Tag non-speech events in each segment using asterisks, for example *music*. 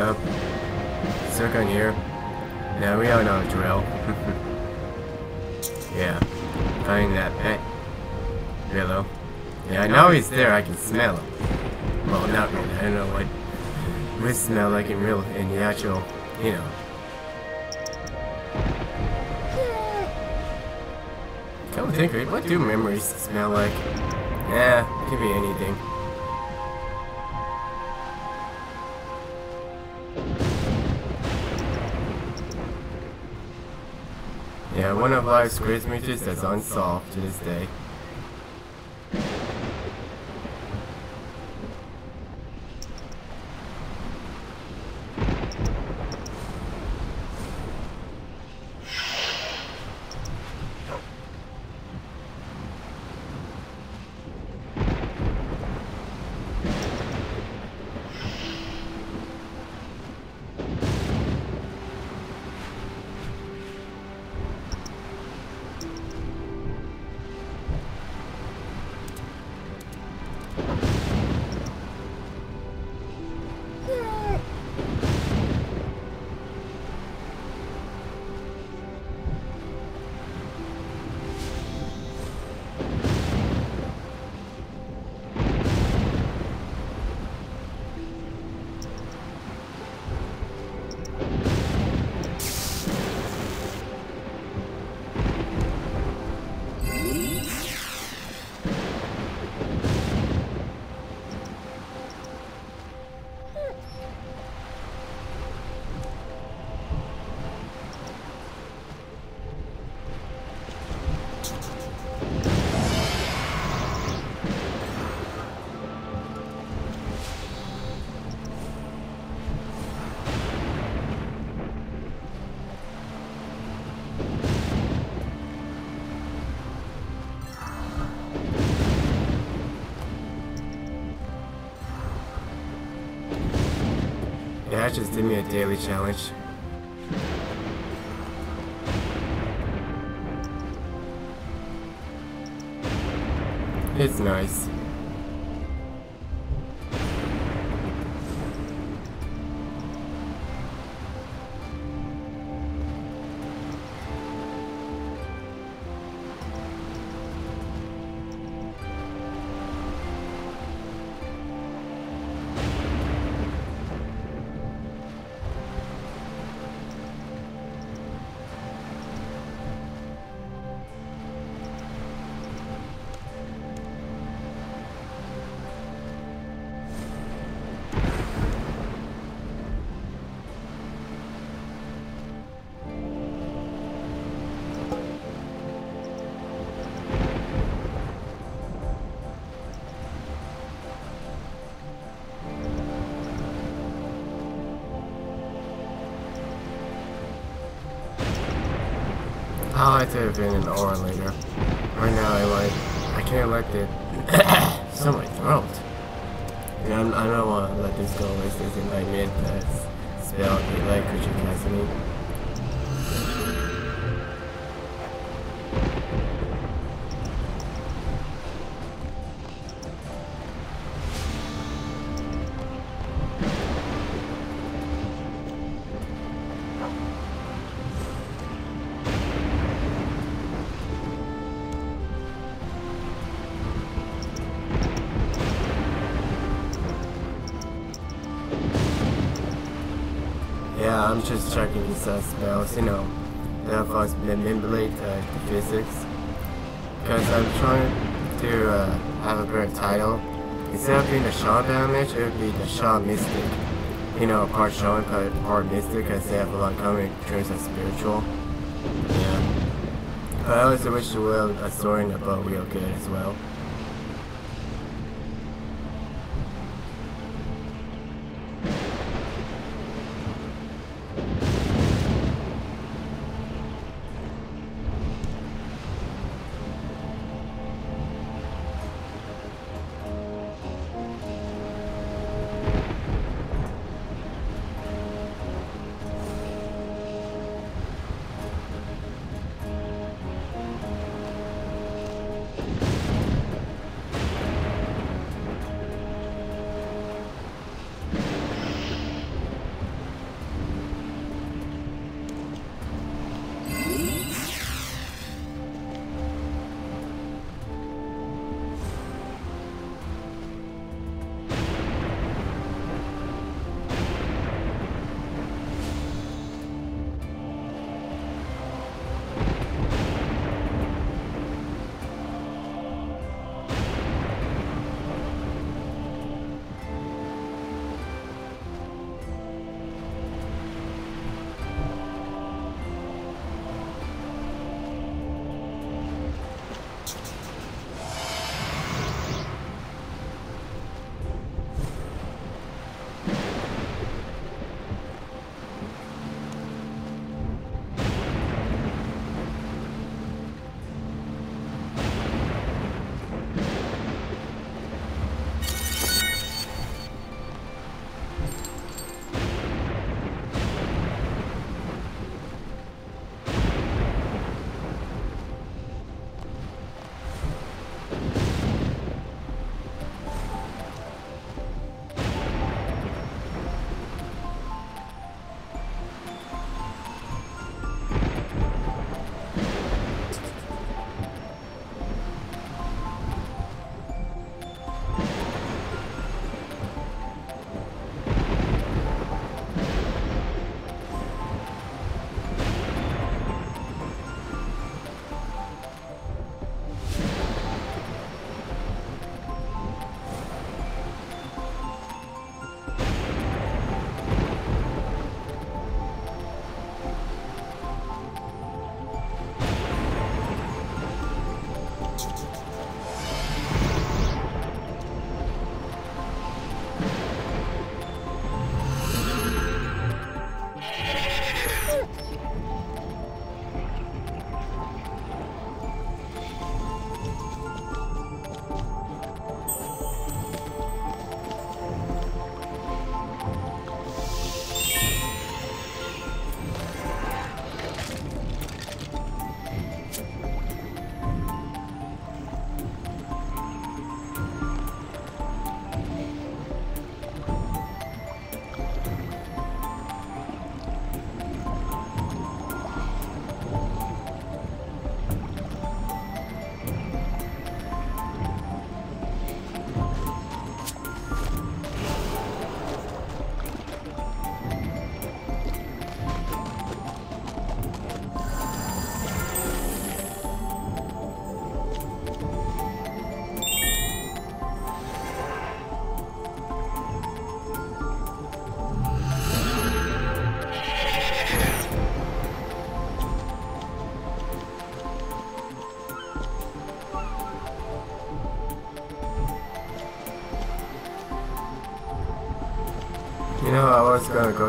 up. In here. Yeah, we all know the drill. *laughs* yeah. Finding that pet. Hello. Yeah, I know he's there, I can smell him. Well, not really, I don't know what would smell like in real, in the actual, you know. Come think of it, what do memories smell like? Yeah, it could be anything. One of life's greatest mysteries that's unsolved to this day. Just did me a daily challenge. It's nice. Like to have been an aura later. Right now, I like, I can't let it. *coughs* so my throat. And I'm, I don't want to let this go. It's this indictment that's I'm just checking these uh, spells, you know, help us manipulate uh, the physics. Because I'm trying to uh, have a better title. Instead of being the Shaw damage, it would be the Shaw Mystic. You know, part Shaw and part Mystic, because they have a lot coming in terms of spiritual. Yeah. But I also wish the world a story in the boat real good as well.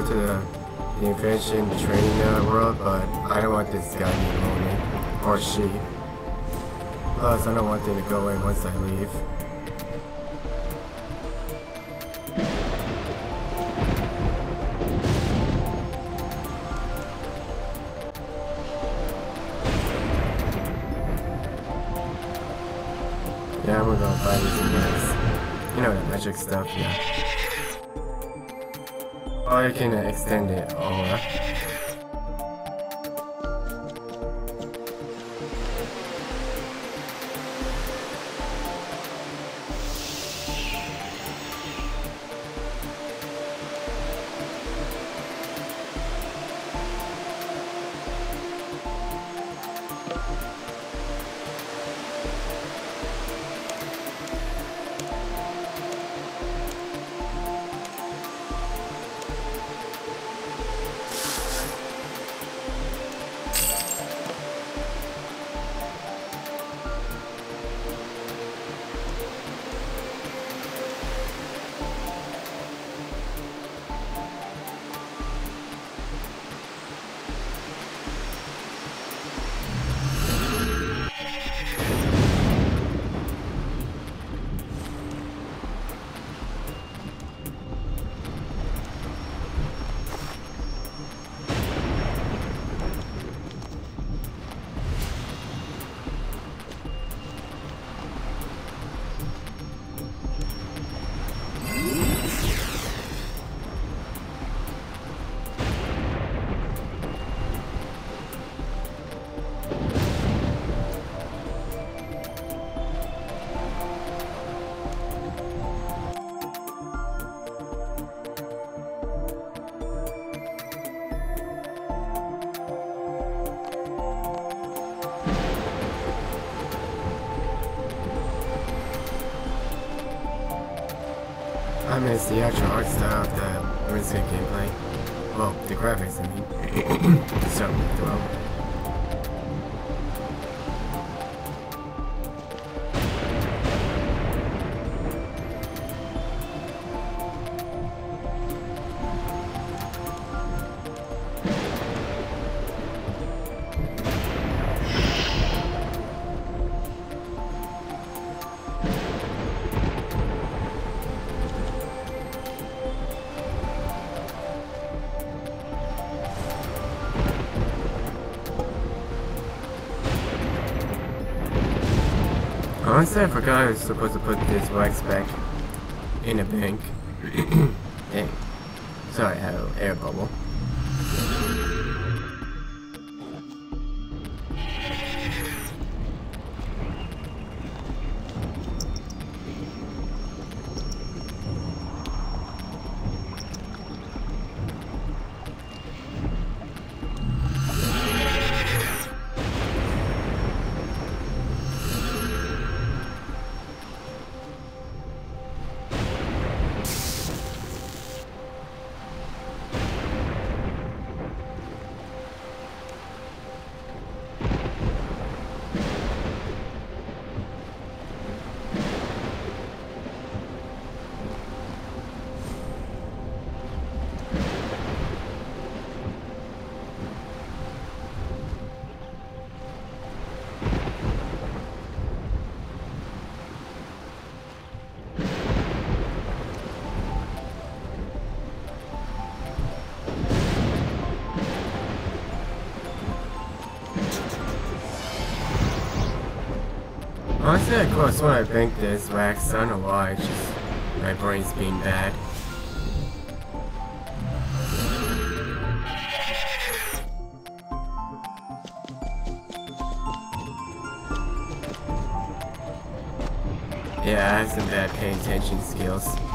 To the, invention, the invention training world, but I don't want this guy to be lonely. Or she. Plus, I don't want them to go away once I leave. The actual art style of the RuneScape gameplay. Well, the graphics, I mean. Honestly, I forgot I was supposed to put this wax back in a bank. *clears throat* Dang. Sorry, I had an air bubble. Course, when I think this wax, I don't know why, just my brain's being bad. Yeah, I have some bad paying attention skills.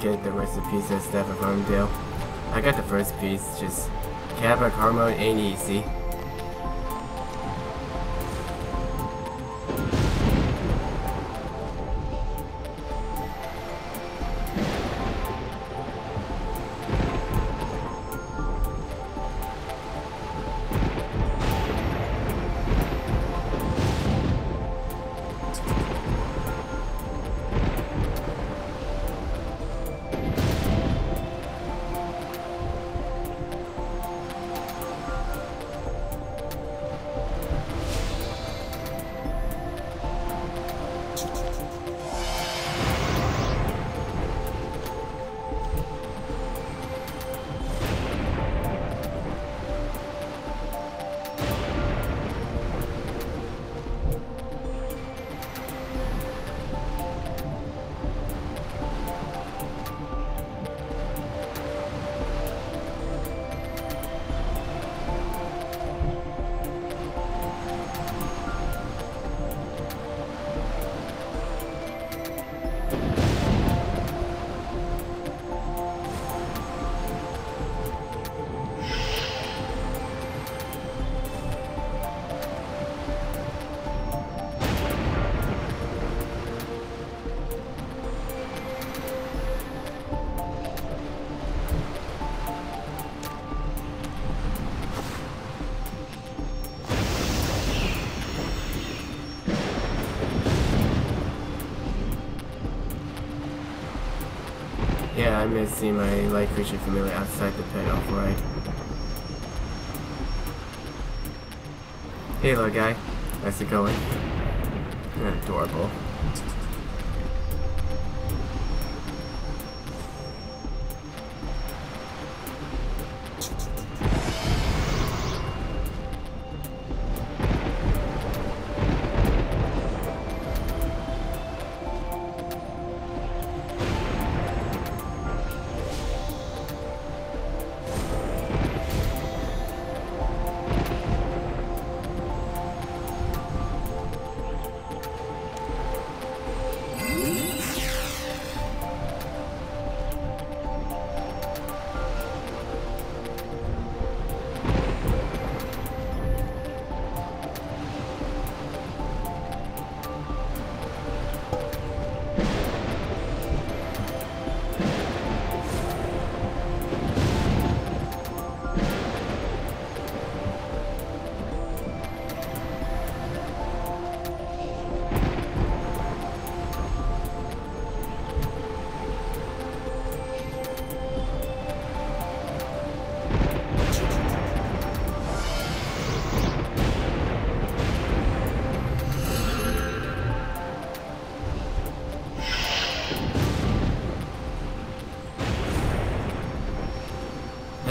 Get the rest of the pieces of stuff of Armadyl. I got the first piece, just Cabra Carmo ain't easy. Yeah, I miss seeing my light creature familiar outside the pet off-ride. Hey little guy, how's it going? You're adorable.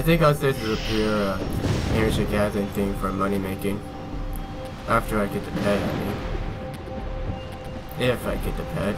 Think I'll stay to the pure uh, energy gathering thing for money making. After I get the pet, I mean. If I get the pet.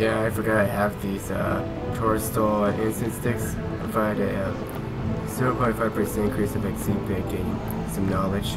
Yeah, I forgot I have these uh, Torstol and Incense Sticks provide a uh, 0.5% increase of XP gain some knowledge.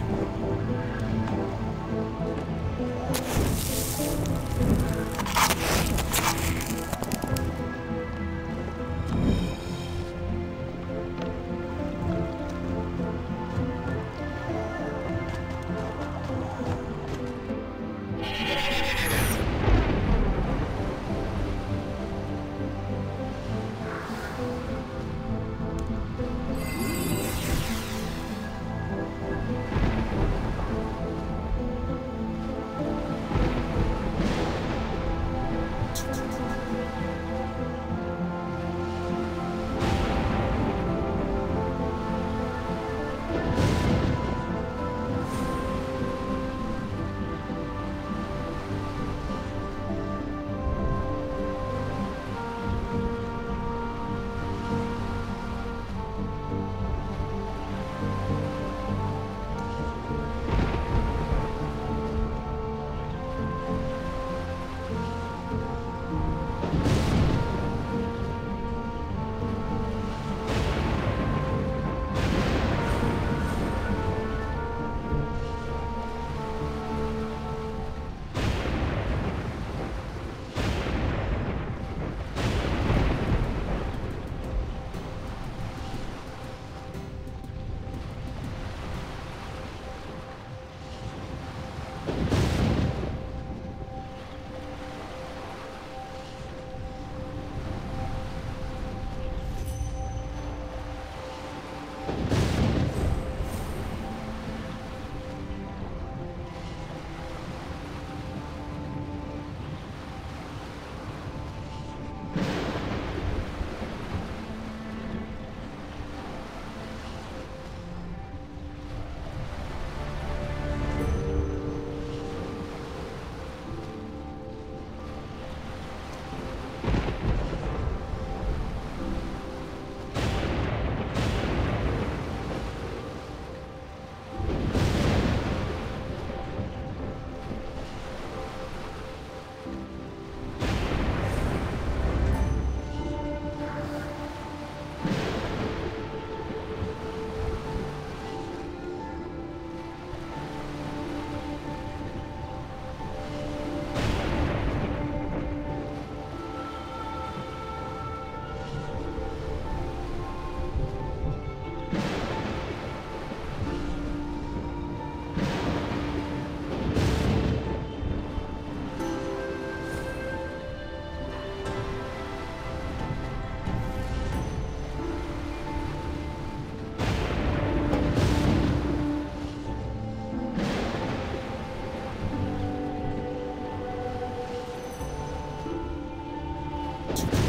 out.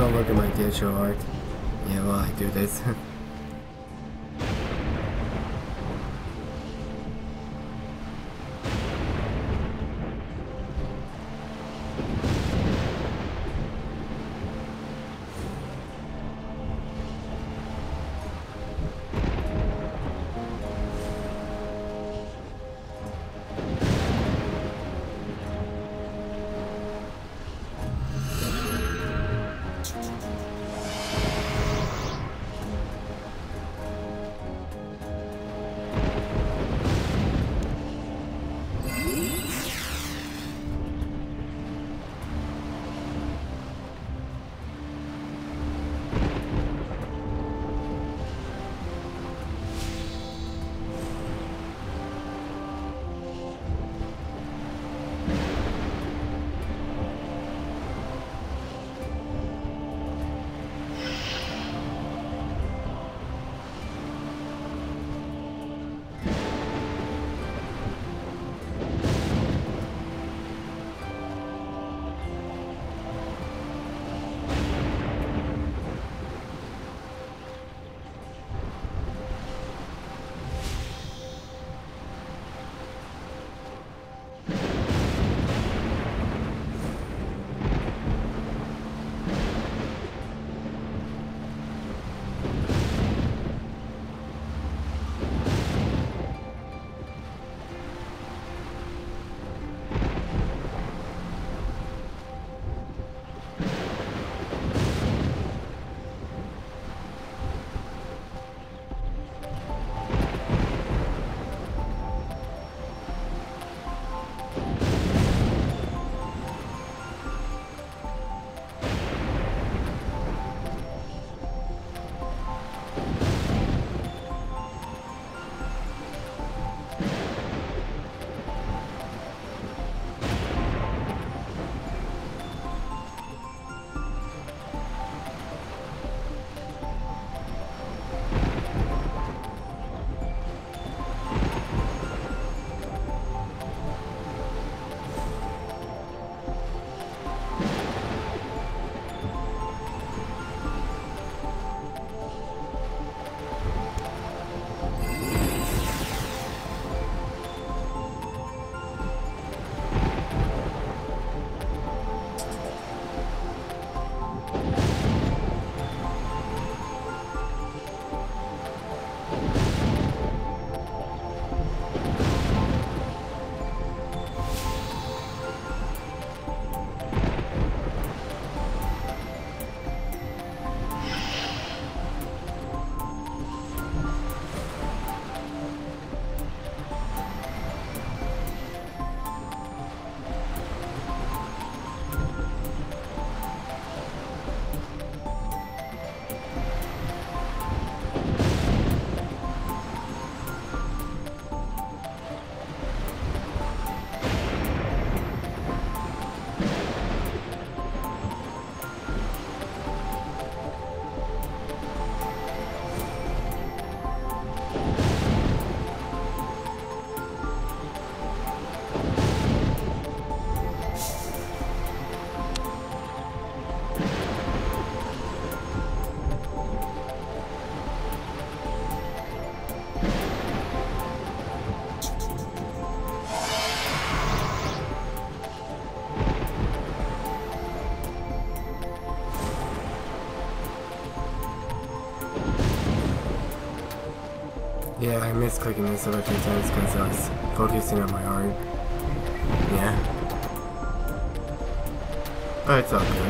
Gonna look at my digital art. Yeah, well, I do this. *laughs* Yeah, I missed clicking this a few times because I was focusing on my art. Yeah. But it's all good.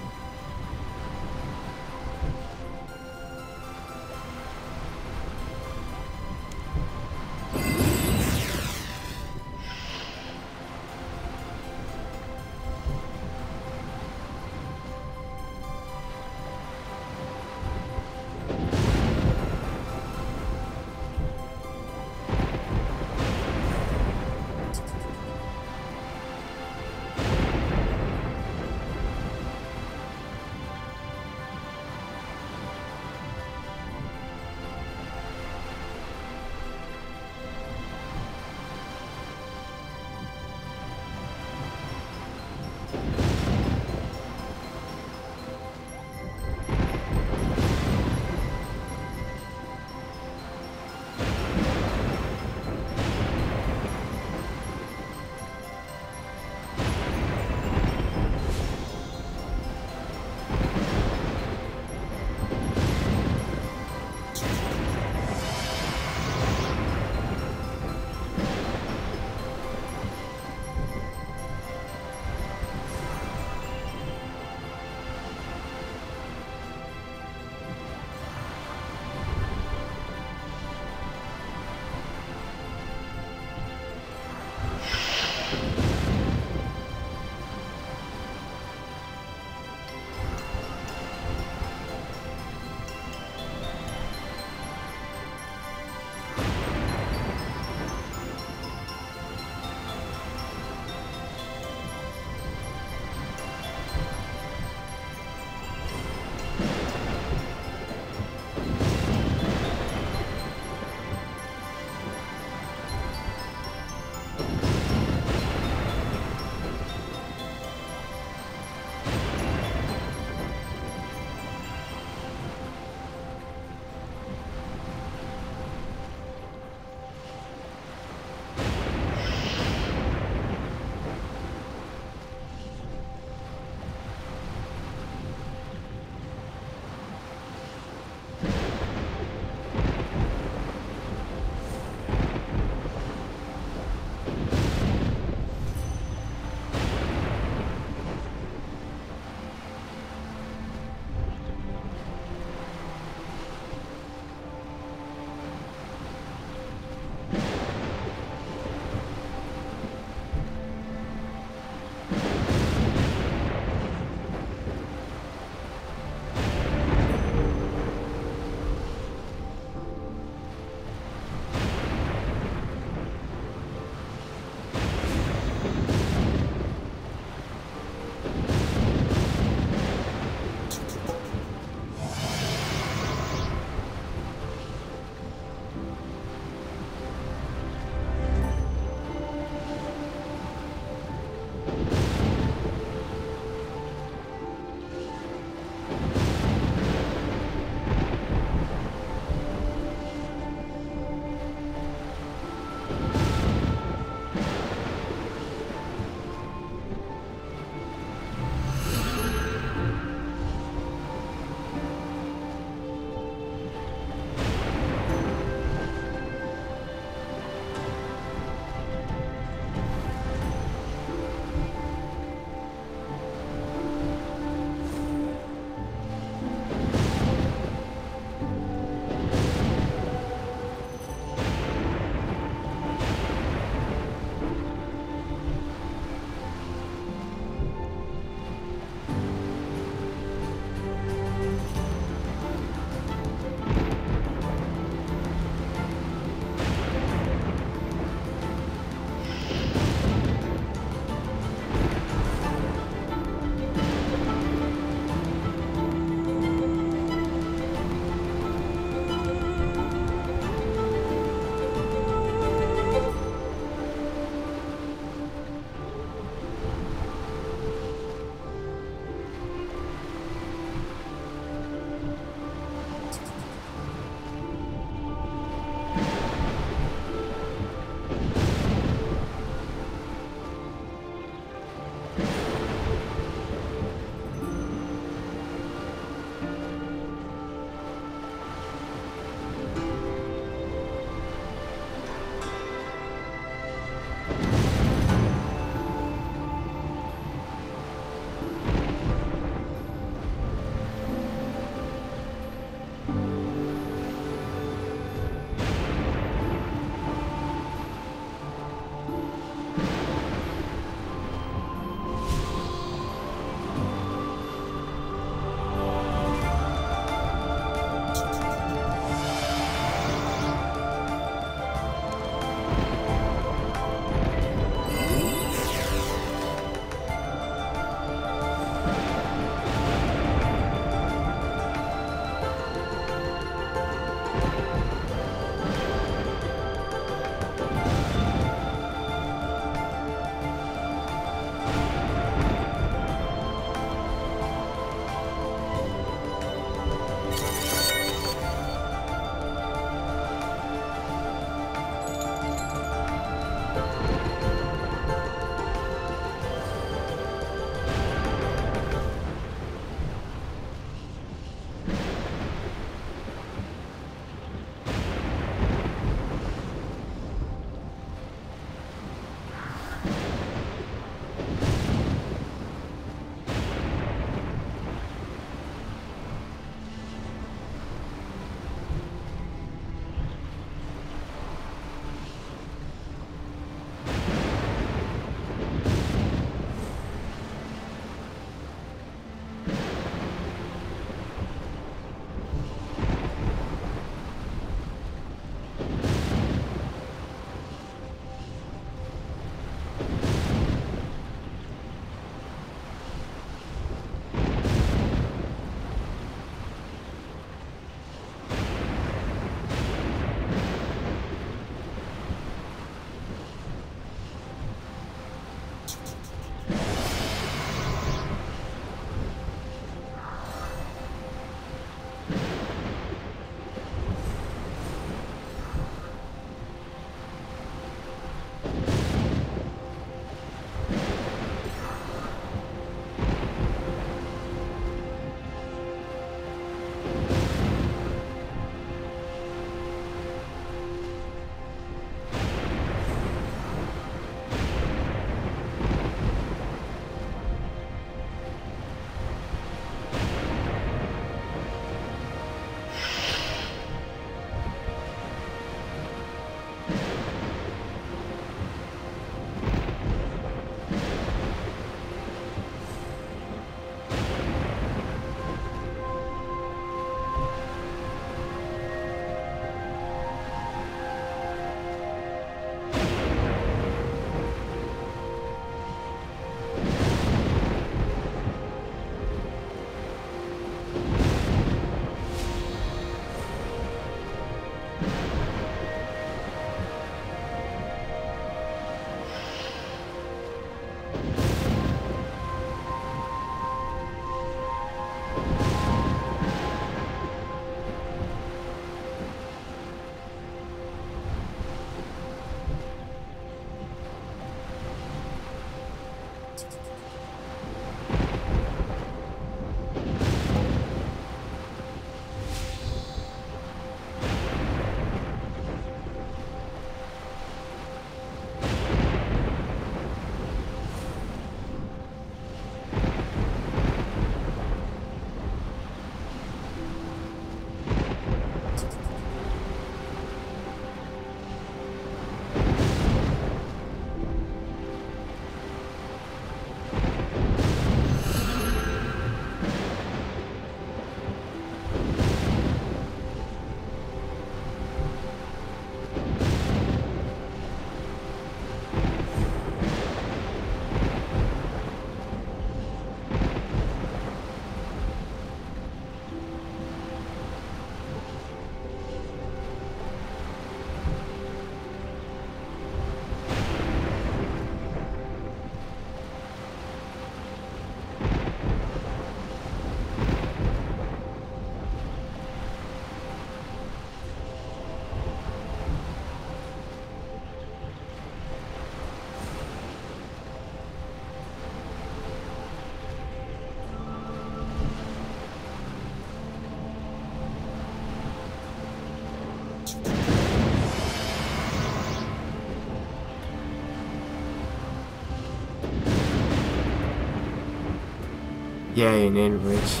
Yeah, and enrich.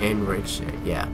*laughs* enrich yeah.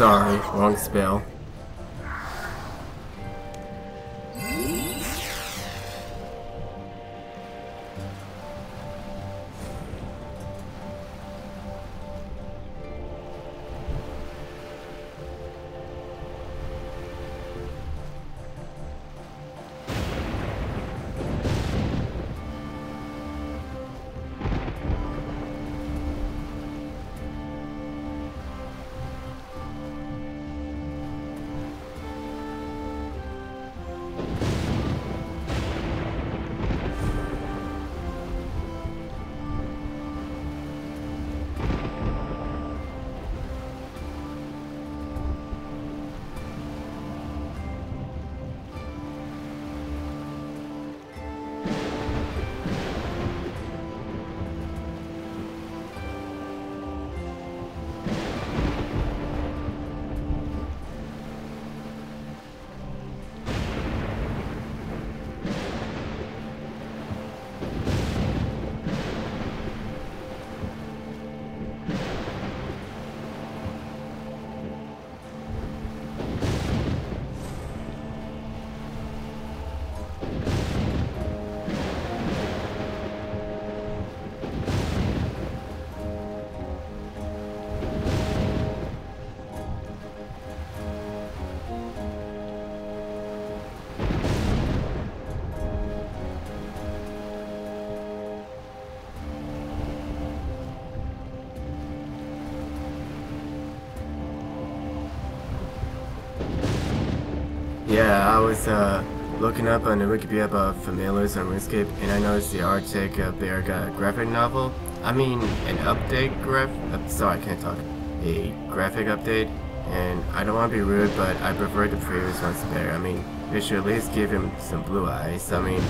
Sorry, wrong spell. Yeah, I was uh, looking up on the Wikipedia about familiars on RuneScape, and I noticed the Arctic uh, Bear got a graphic novel. I mean, an update graph. Uh, sorry, I can't talk. A graphic update, and I don't want to be rude, but I prefer the previous ones better. I mean, they should at least give him some blue eyes. I mean,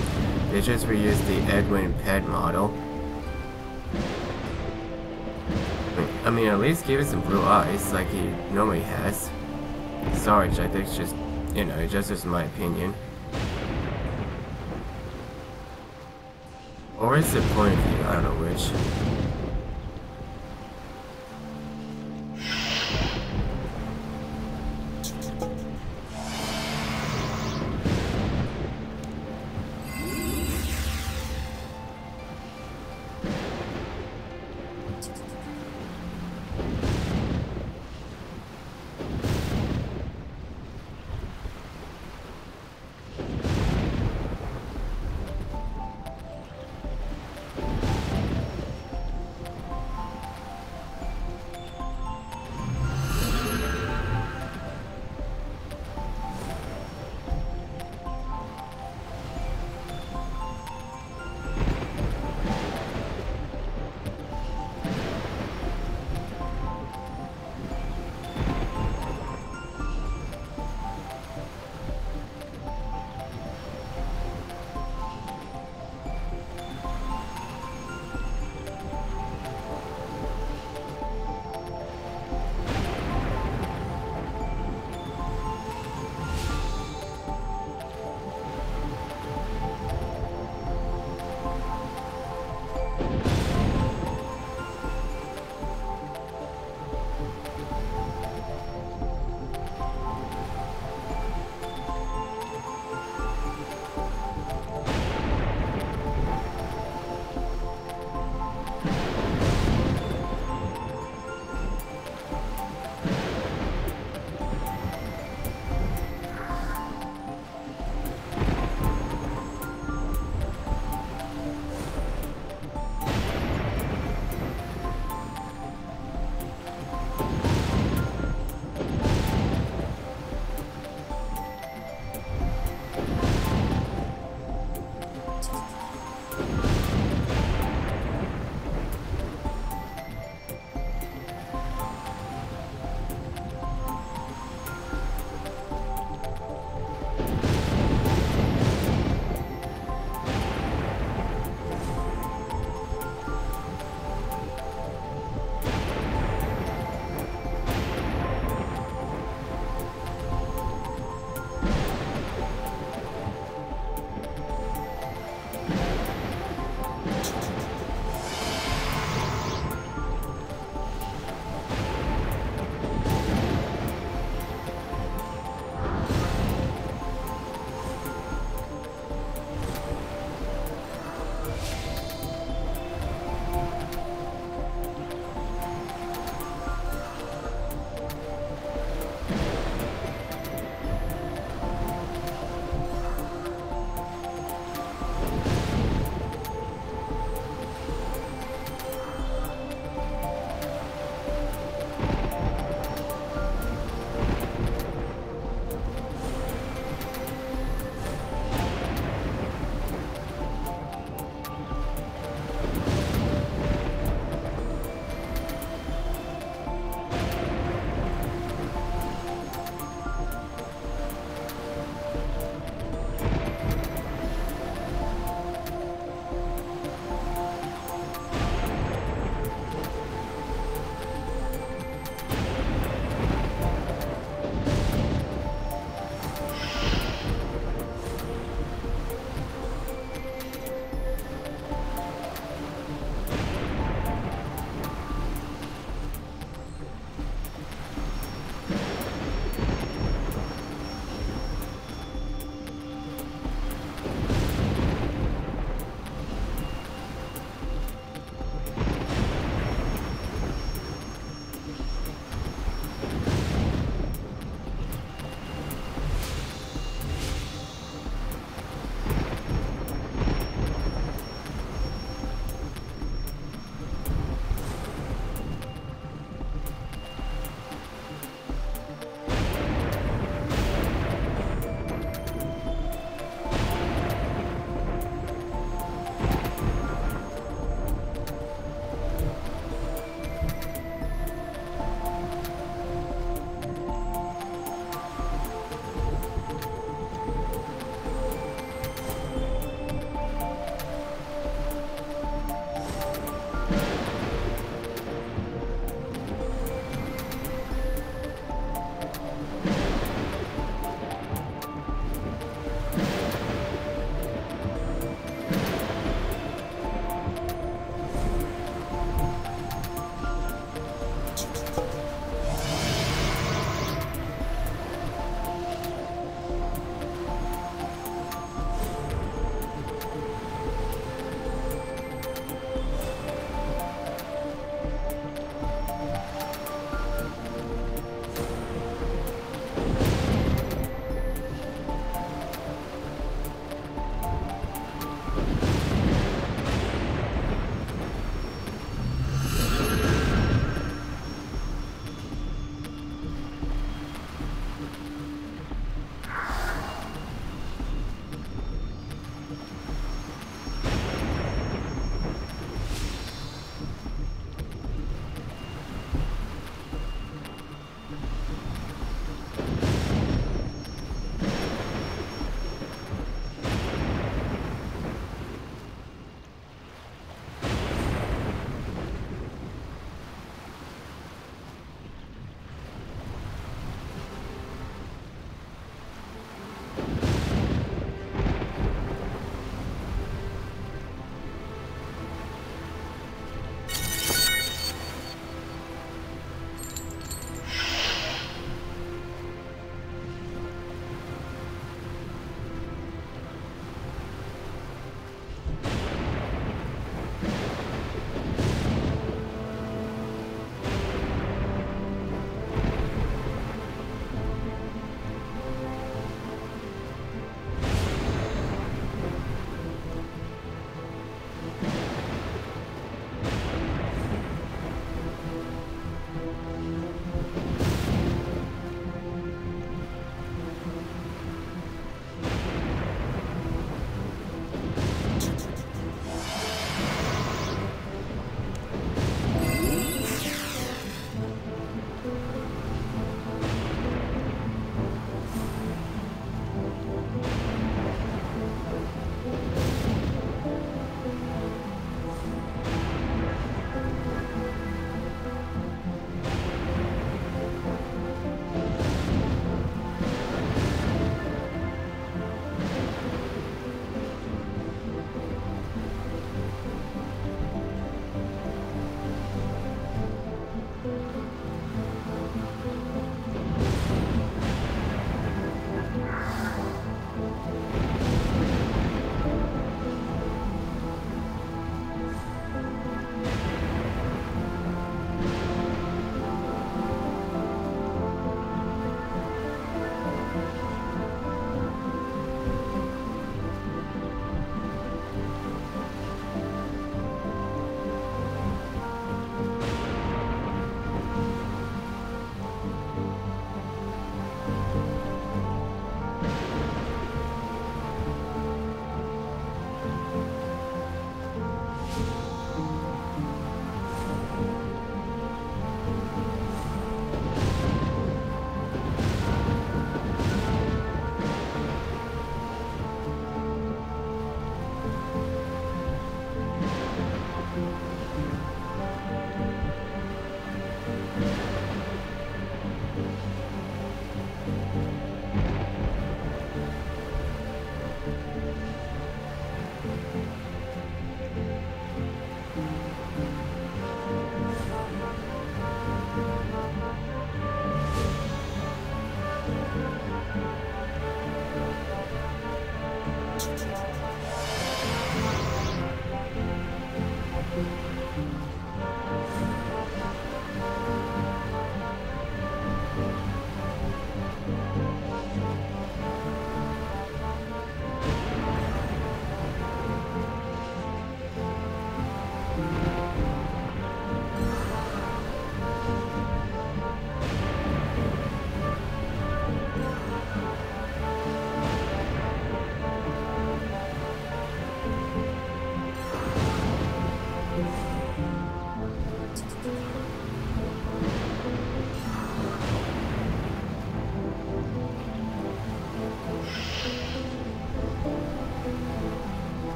they just reused the Edwin pet model. I mean, at least give him some blue eyes like he normally has. Sorry, I think it's just, you know, just as my opinion. Or is it point of view? I don't know which.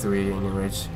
Sweet English. I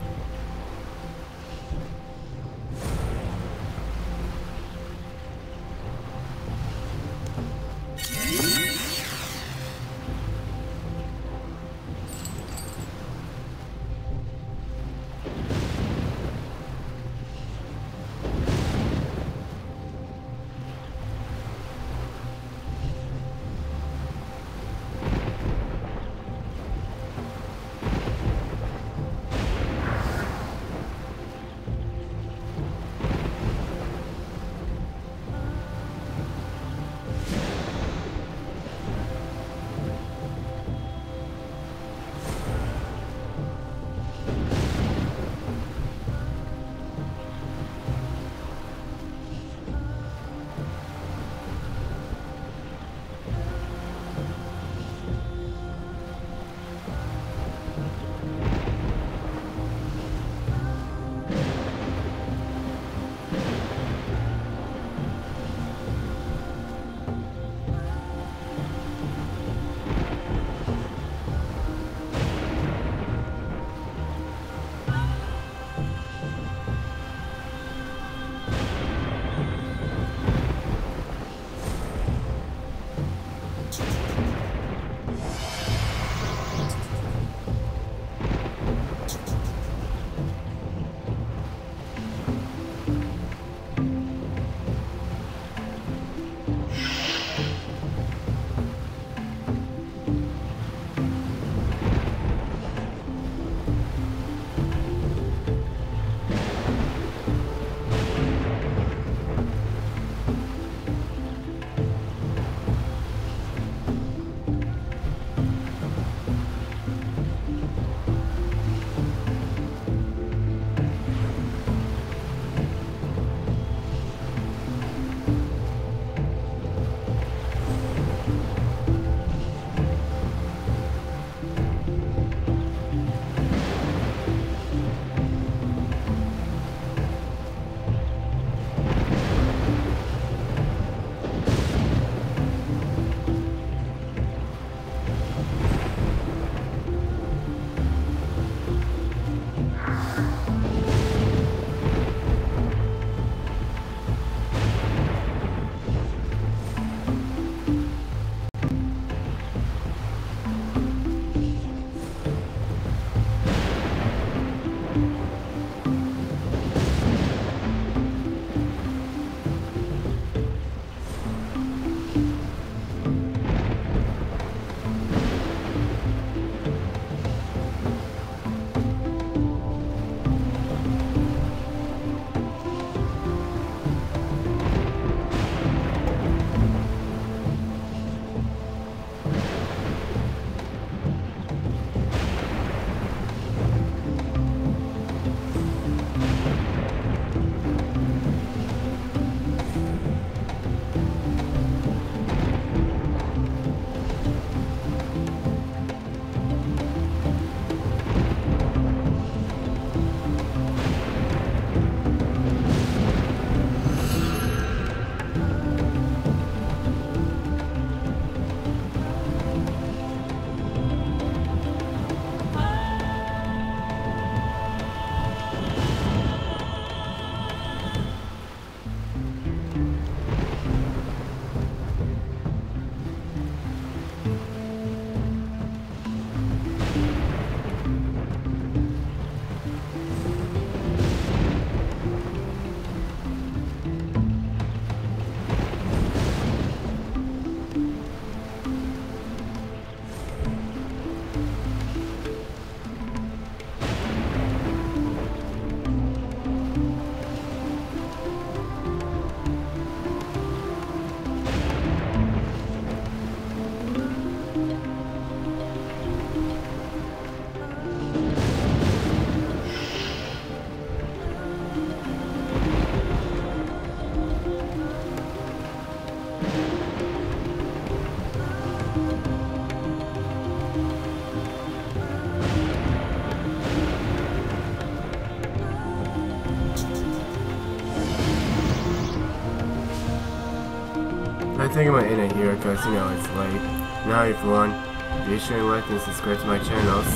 think I'm gonna end it here because, you know, it's late. Now everyone, be sure to like and subscribe to my channels.